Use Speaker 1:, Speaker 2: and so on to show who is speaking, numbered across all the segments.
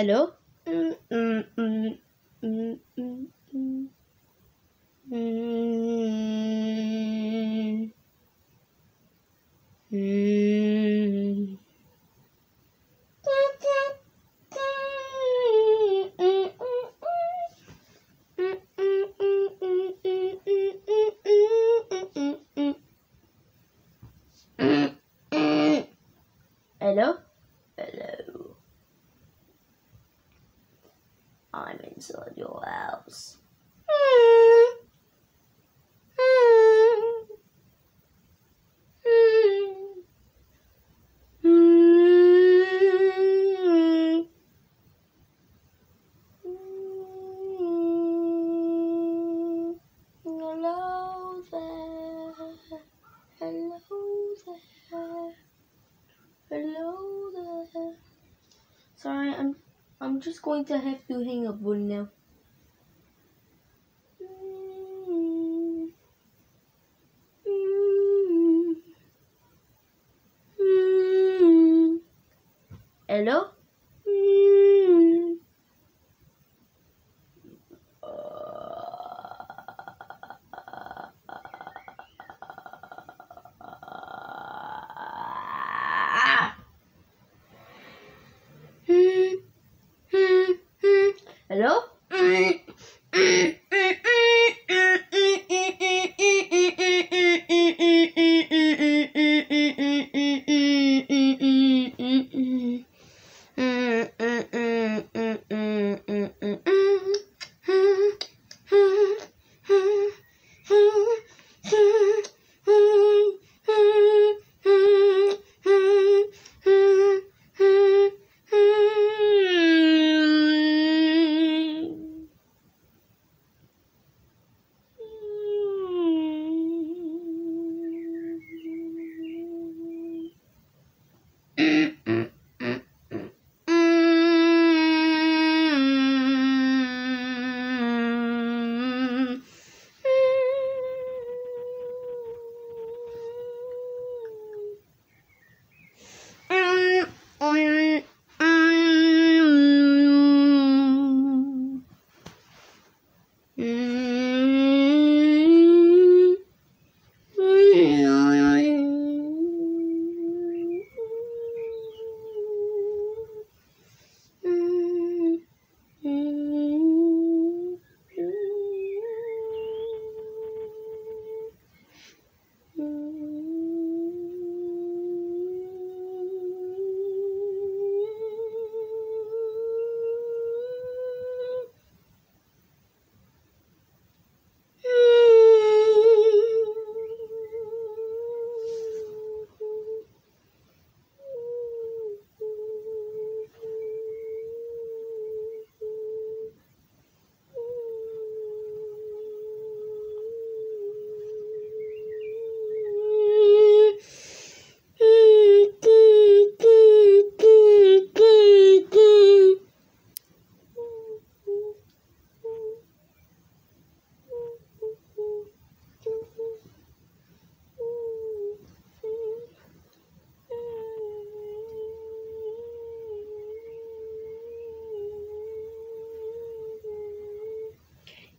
Speaker 1: Hello? Mm, mm, mm, I'm inside your house. Hello there. Hello there. Hello there. Sorry, I'm I'm just going to have to hang up one now. Mm. Mm. Mm. Hello?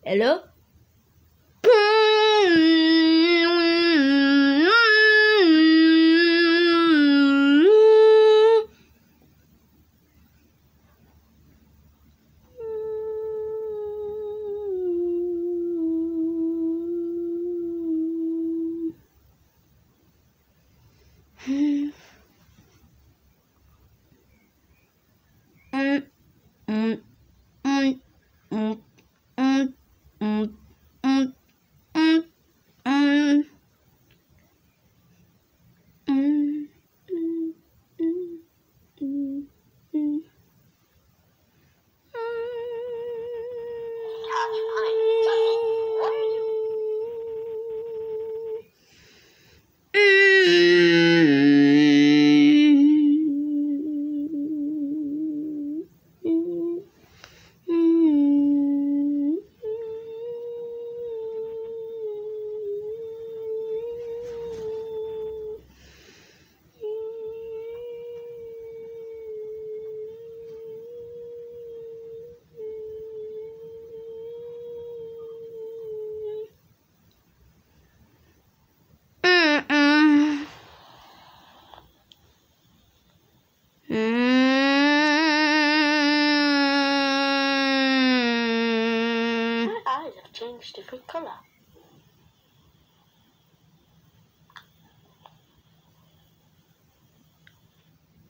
Speaker 1: Hello?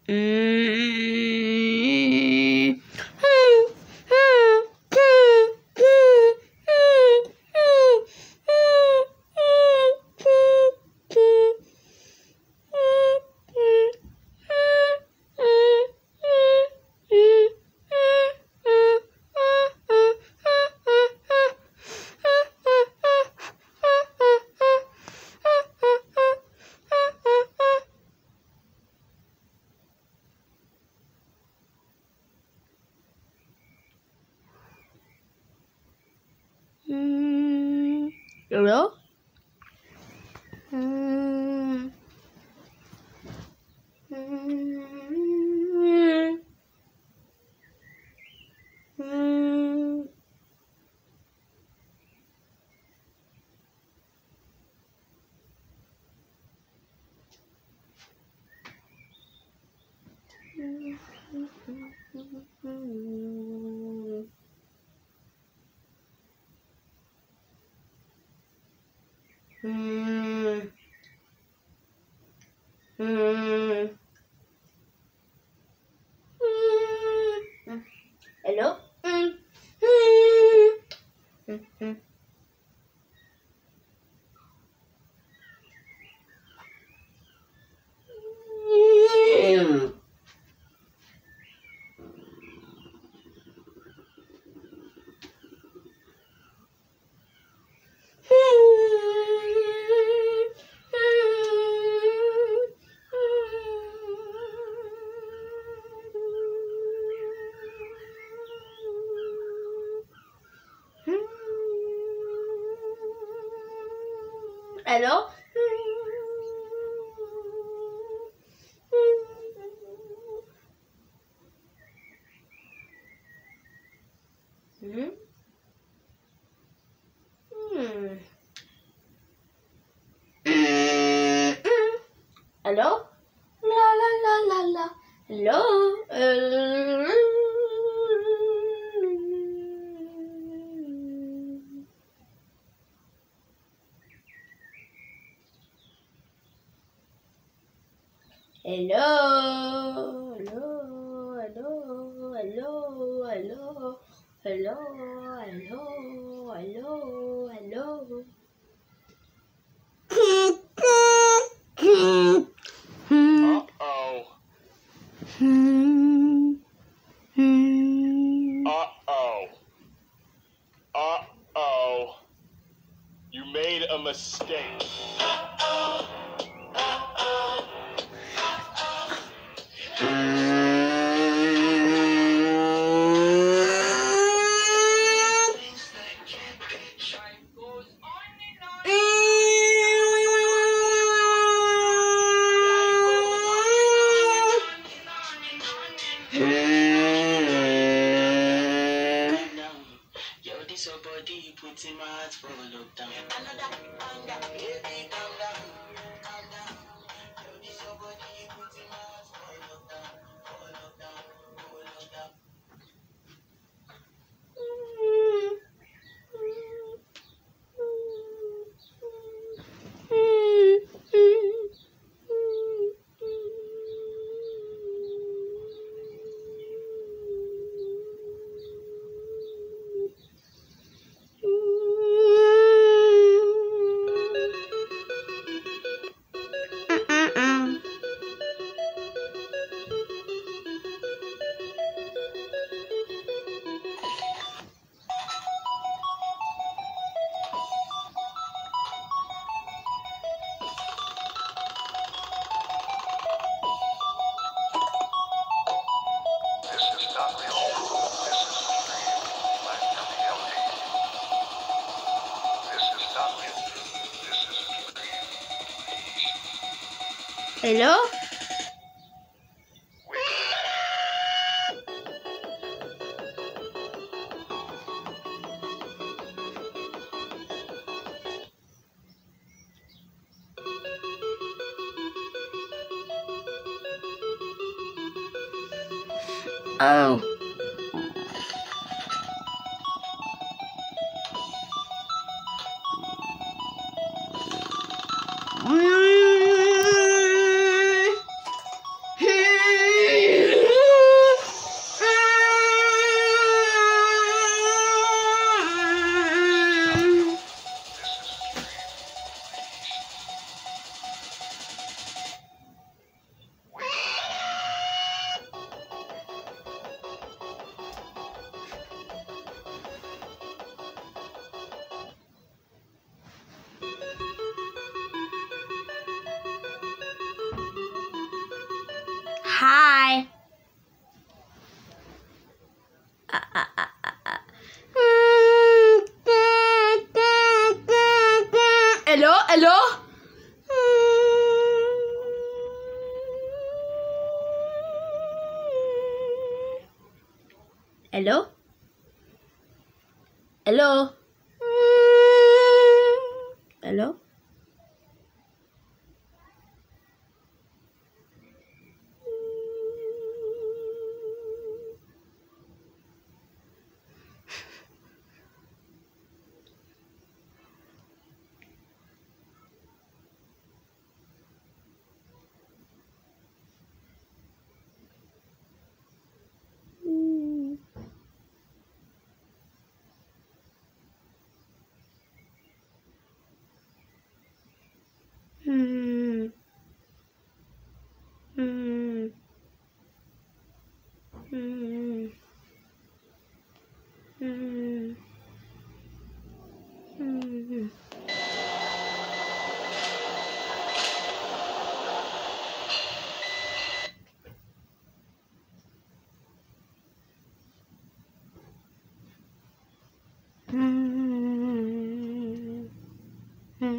Speaker 2: Hum. you
Speaker 1: know Hmm. Hmm. hmm? hmm. Hello? La la la la la. Hello? hello, hello, hello. Uh
Speaker 3: oh.
Speaker 1: Uh oh.
Speaker 3: Uh oh. You made a mistake.
Speaker 1: Hello? Oh. Hi. Uh, uh, uh. Hello, hello. Hello? Hello? Hello?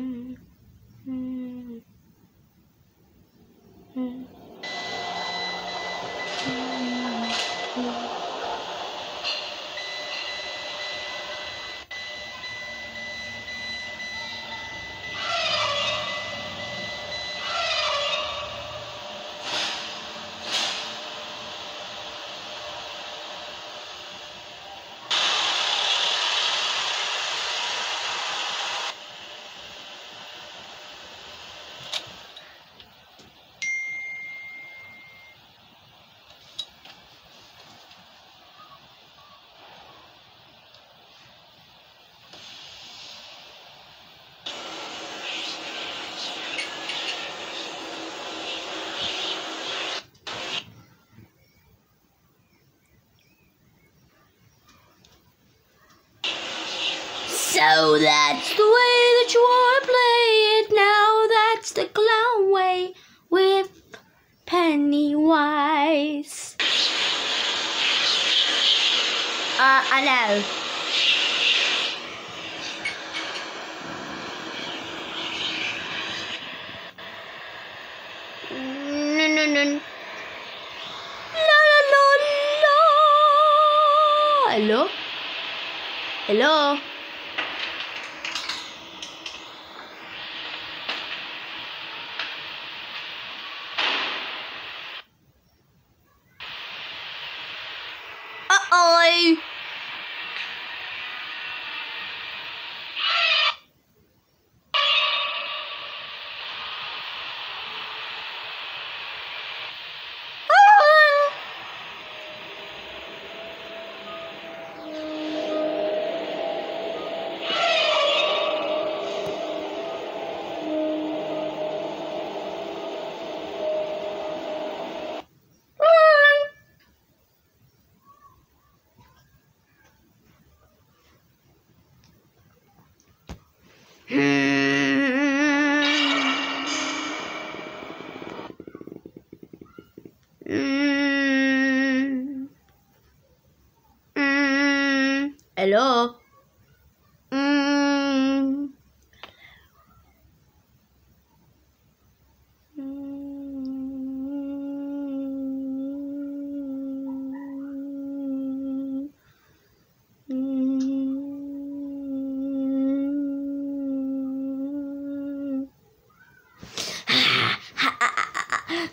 Speaker 1: 嗯嗯嗯嗯。That's the way that you want to play it now. That's the clown way with Pennywise. Uh, I know. No, no, no. La la la la. Hello? Hello? Oh.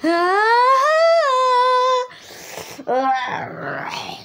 Speaker 1: Ah!